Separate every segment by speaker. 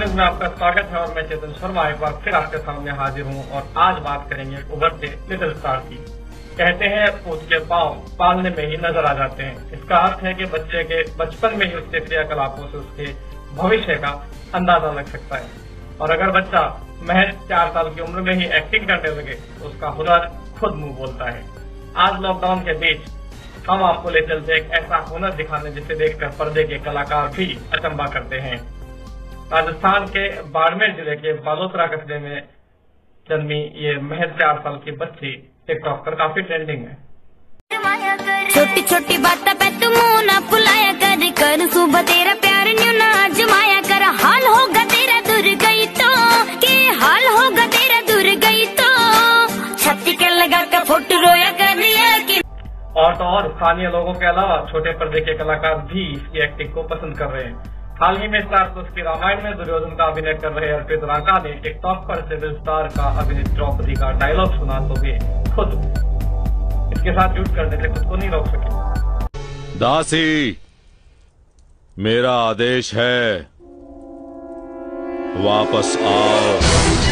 Speaker 1: News में आपका स्वागत है और मैं चेतन शर्मा एक बार फिर आपके सामने हाजिर हूँ और आज बात करेंगे उभरते लिटिल स्टार की। कहते हैं पूछ के पाँव पालने में ही नज़र आ जाते हैं। इसका अर्थ है कि बच्चे के बचपन में ही उसके क्रियाकलापों से उसके भविष्य का अंदाज़ा लग सकता है। और अगर बच्चा महज चार साल की उम्र में ही एक्टिंग करने लगे तो उसका हुनर खुद मुँह बोलता है। आज लॉकडाउन के बीच हम आपको ले चलते एक ऐसा हुनर दिखाने जिसे देखकर पर्दे के कलाकार भी अचंबा करते हैं। राजस्थान के बाड़मेर ज़िले के बालोतरा कस्बे में जन्मी ये महज चार साल की बच्ची टिकटॉक पर काफ़ी ट्रेंडिंग है।
Speaker 2: छोटी छोटी बातों पे तुम ना फुलाया कर कर सुबह तेरा प्यार न्यू ना आजमाया कर। हाल होगा तेरा दूर गई तो के हाल होगा तेरा दूर गई तो। छत्ती के लगा फ़ोटो रोया कर रिया कि
Speaker 1: और तो और स्थानीय लोगों के अलावा छोटे पर्दे के कलाकार भी इसकी एक्टिंग को पसंद कर रहे हैं। हाल ही में स्टार प्लस की रामायण में दुर्योधन का अभिनय कर रहे अर्पित राका ने टिकटॉक पर सिविल स्टार का अभिनीत द्रौपदी का डायलॉग सुना तो वे खुद इसके साथ ट्वीट करने से खुद को नहीं रोक सके।
Speaker 3: दासी, मेरा आदेश है, वापस आओ।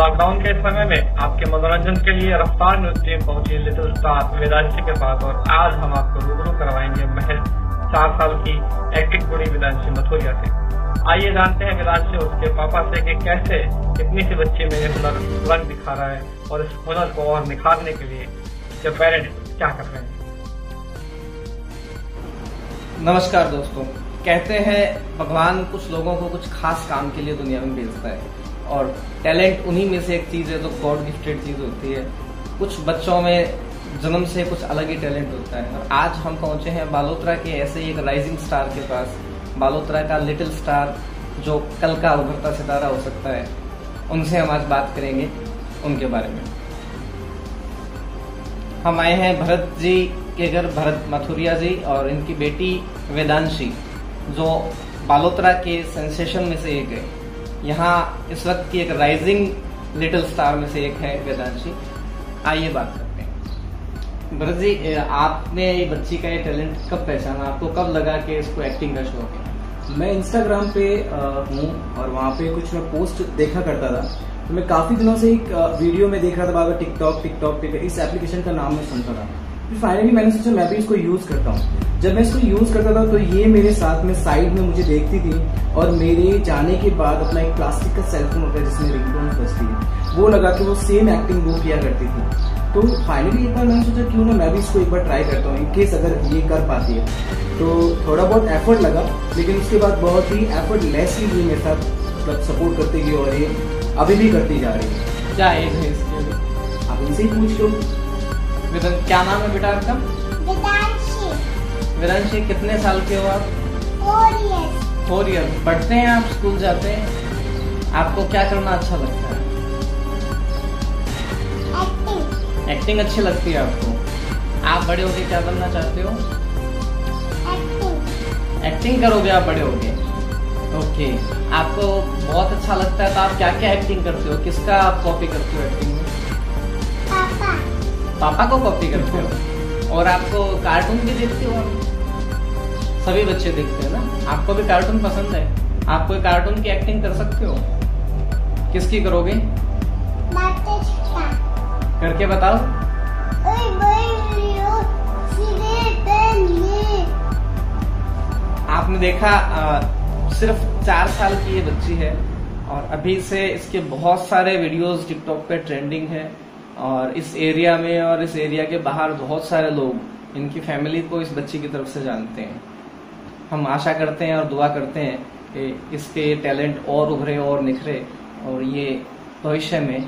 Speaker 1: लॉकडाउन के समय में आपके मनोरंजन के लिए रफ्तार न्यूज़ टीम पहुँची लिटिल स्टार वेदांशी के पास और आज हम आपको रूबरू करवाएँगे महज चार साल की एक्टिंग कुड़ी वेदांशी मथुरिया से। आइए जानते हैं वेदांशी उसके पापा से कि कैसे इतनी सी बच्ची में हुनर रंग दिखा रहा है और इस हुनर को और निखारने के लिए ये पेरेंट्स क्या कर रहे हैं।
Speaker 4: नमस्कार दोस्तों। कहते हैं, भगवान कुछ लोगों को कुछ खास काम के लिए दुनिया में भेजता है। और टैलेंट उन्हीं में से एक चीज़ है जो गॉड गिफ्टेड चीज़ होती है। कुछ बच्चों में जन्म से कुछ अलग ही टैलेंट होता है। और आज हम पहुँचे हैं बालोत्रा के ऐसे ही एक राइजिंग स्टार के पास। बालोत्रा का लिटिल स्टार जो कल का उभरता सितारा हो सकता है। उनसे हम आज बात करेंगे उनके बारे में। हम आए हैं भरत जी के घर, भरत मथुरिया जी और इनकी बेटी वेदांशी। जो बालोतरा के सेंसेशन में से एक है। यहाँ इस वक्त की एक राइजिंग लिटिल स्टार में से एक है वेदांशी। आइए बात करते हैं। भरत जी आपने ये बच्ची का ये टैलेंट कब पहचाना? आपको कब लगा कि इसको एक्टिंग का शौक है
Speaker 5: मैं इंस्टाग्राम पे हूँ और वहाँ पे कुछ मैं पोस्ट देखा करता था। तो मैं काफ़ी दिनों से एक वीडियो में देख रहा था, बाबा टिकटॉक टिकटॉक पे, इस एप्लीकेशन का नाम मैं सुनता था। फाइनली मैंने सोचा मैं भी इसको यूज़ करता हूँ। जब मैं इसको यूज़ करता था तो ये मेरे साथ में साइड में मुझे देखती थी और मेरे जाने के बाद अपना एक प्लास्टिक का सेलफोन होता है जिसमें रिंगटोन बजती है वो लगा के वो सेम एक्टिंग वो किया करती थी। तो फाइनली एक बार मैंने सोचा क्यों ना मैं भी इसको एक बार ट्राई करता हूँ इनकेस अगर ये कर पाती है। तो थोड़ा बहुत एफर्ट लगा लेकिन उसके बाद बहुत ही एफर्ट लेस ही ये मेरे साथ मतलब सपोर्ट करती गई और ये अभी भी करती जा रही है।
Speaker 4: क्या एज है इसकी?
Speaker 5: आप इनसे ही पूछ लो।
Speaker 4: वेदांत क्या नाम है बेटा आपका? वेदांशी। कितने साल के हो आप? फोर ईयर पढ़ते हैं आप? स्कूल जाते हैं? आपको क्या करना अच्छा लगता है? एक्टिंग अच्छी लगती है आपको? आप बड़े होके क्या बनना चाहते हो? एक्टिंग करोगे आप बड़े होगे ओके आपको बहुत अच्छा लगता है तो आप क्या क्या एक्टिंग करते हो? किसका आप कॉपी करते हो एक्टिंग में? पापा को कॉपी करते हो? और आपको कार्टून भी देखते हो? सभी बच्चे देखते हैं ना? आपको भी कार्टून पसंद है? आप कोई कार्टून की एक्टिंग कर सकते हो? किसकी करोगे? करके बताओ। आपने देखा आ, सिर्फ़ चार साल की ये बच्ची है और अभी से इसके बहुत सारे वीडियोस टिकटॉक पे ट्रेंडिंग है। और इस एरिया में और इस एरिया के बाहर बहुत सारे लोग, इनकी फैमिली को इस बच्ची की तरफ़ से जानते हैं। हम आशा करते हैं और दुआ करते हैं कि इसके टैलेंट और उभरे और निखरे और ये भविष्य में